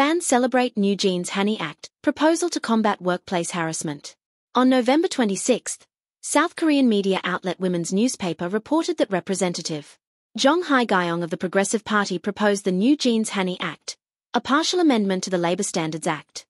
Fans celebrate New Jeans Hanni Act, proposal to combat workplace harassment. On November 26, South Korean media outlet Women's Newspaper reported that Representative Jeong Hye-gyeong of the Progressive Party proposed the New Jeans Hanni Act, a partial amendment to the Labor Standards Act.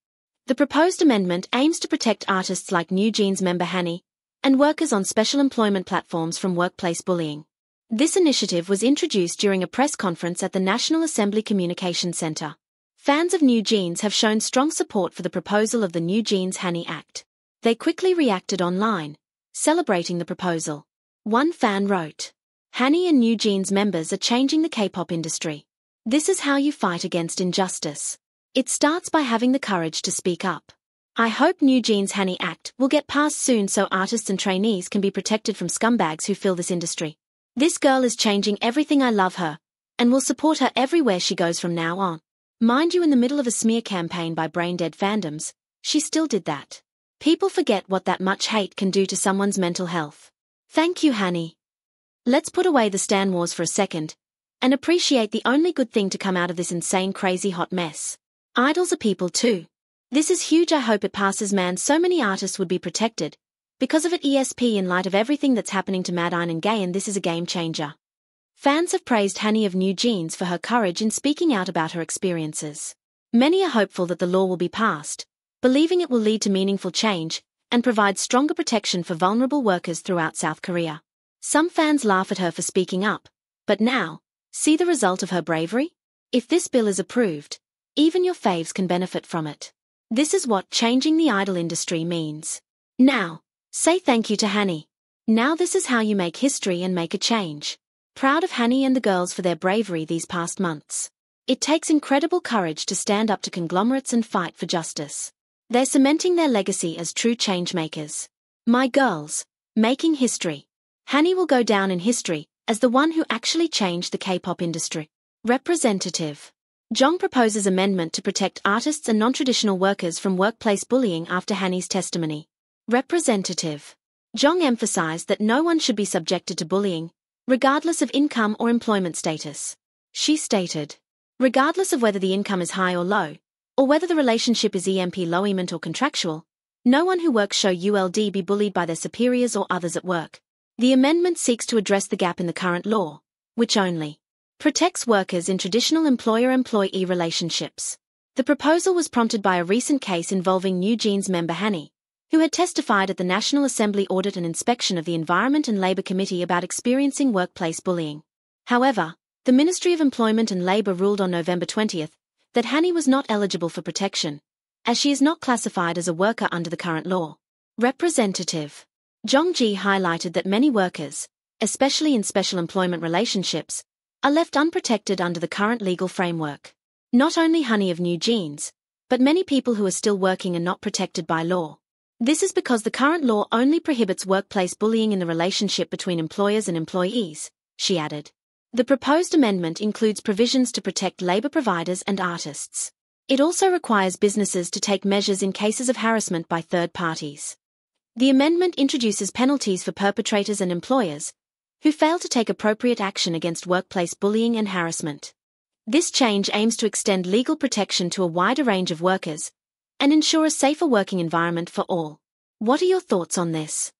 The proposed amendment aims to protect artists like New Jeans member Hanni and workers on special employment platforms from workplace bullying. This initiative was introduced during a press conference at the National Assembly Communication Center. Fans of New Jeans have shown strong support for the proposal of the New Jeans Hanni Act. They quickly reacted online, celebrating the proposal. One fan wrote, Hanni and New Jeans members are changing the K-pop industry. This is how you fight against injustice. It starts by having the courage to speak up. I hope New Jeans Hanni Act will get passed soon so artists and trainees can be protected from scumbags who fill this industry. This girl is changing everything I love her, and will support her everywhere she goes from now on. Mind you in the middle of a smear campaign by brain-dead fandoms, she still did that. People forget what that much hate can do to someone's mental health. Thank you, Hanni. Let's put away the Stan Wars for a second, and appreciate the only good thing to come out of this insane crazy hot mess. Idols are people too. This is huge I hope it passes man so many artists would be protected. Because of it ESP in light of everything that's happening to Mad and Gay and this is a game changer. Fans have praised Hanni of New Jeans for her courage in speaking out about her experiences. Many are hopeful that the law will be passed, believing it will lead to meaningful change and provide stronger protection for vulnerable workers throughout South Korea. Some fans laugh at her for speaking up, but now, see the result of her bravery? If this bill is approved, even your faves can benefit from it. This is what changing the idol industry means. Now, say thank you to Hanni. Now this is how you make history and make a change. Proud of Hanni and the girls for their bravery these past months. It takes incredible courage to stand up to conglomerates and fight for justice. They're cementing their legacy as true changemakers. My girls, making history. Hanni will go down in history as the one who actually changed the K-pop industry. Representative. Jeong proposes amendment to protect artists and non-traditional workers from workplace bullying after Hanni's testimony. Representative. Jeong emphasized that no one should be subjected to bullying, regardless of income or employment status. She stated, regardless of whether the income is high or low, or whether the relationship is EMP lowement or contractual, no one who works show ULD be bullied by their superiors or others at work. The amendment seeks to address the gap in the current law, which only protects workers in traditional employer-employee relationships. The proposal was prompted by a recent case involving New Jeans member Hanni, who had testified at the National Assembly Audit and Inspection of the Environment and Labour Committee about experiencing workplace bullying. However, the Ministry of Employment and Labour ruled on November 20 that Hanni was not eligible for protection, as she is not classified as a worker under the current law. Representative Jeong Ji highlighted that many workers, especially in special employment relationships, are left unprotected under the current legal framework. Not only Hanni of New Jeans, but many people who are still working are not protected by law. This is because the current law only prohibits workplace bullying in the relationship between employers and employees, she added. The proposed amendment includes provisions to protect labor providers and artists. It also requires businesses to take measures in cases of harassment by third parties. The amendment introduces penalties for perpetrators and employers who fail to take appropriate action against workplace bullying and harassment. This change aims to extend legal protection to a wider range of workers, and ensure a safer working environment for all. What are your thoughts on this?